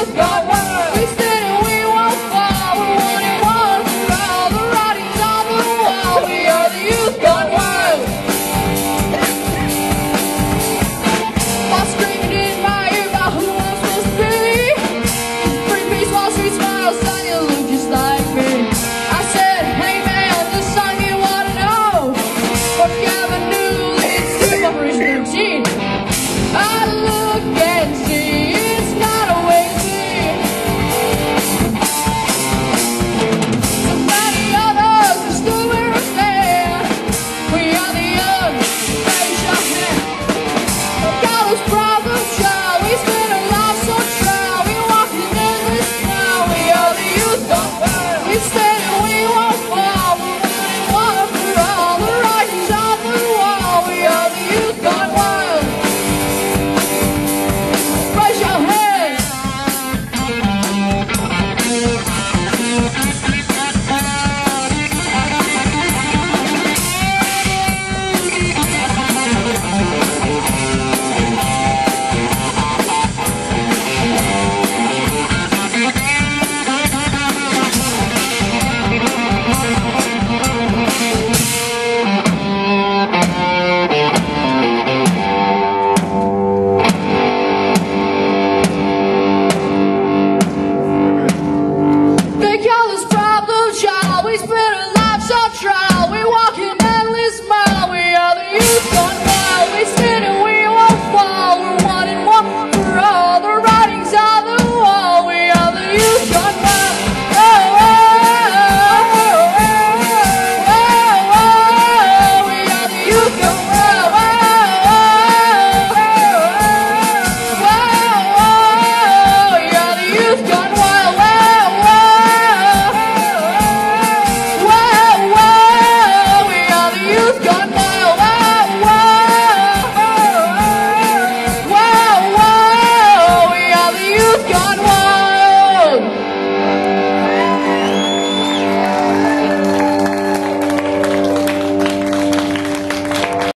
Let's go.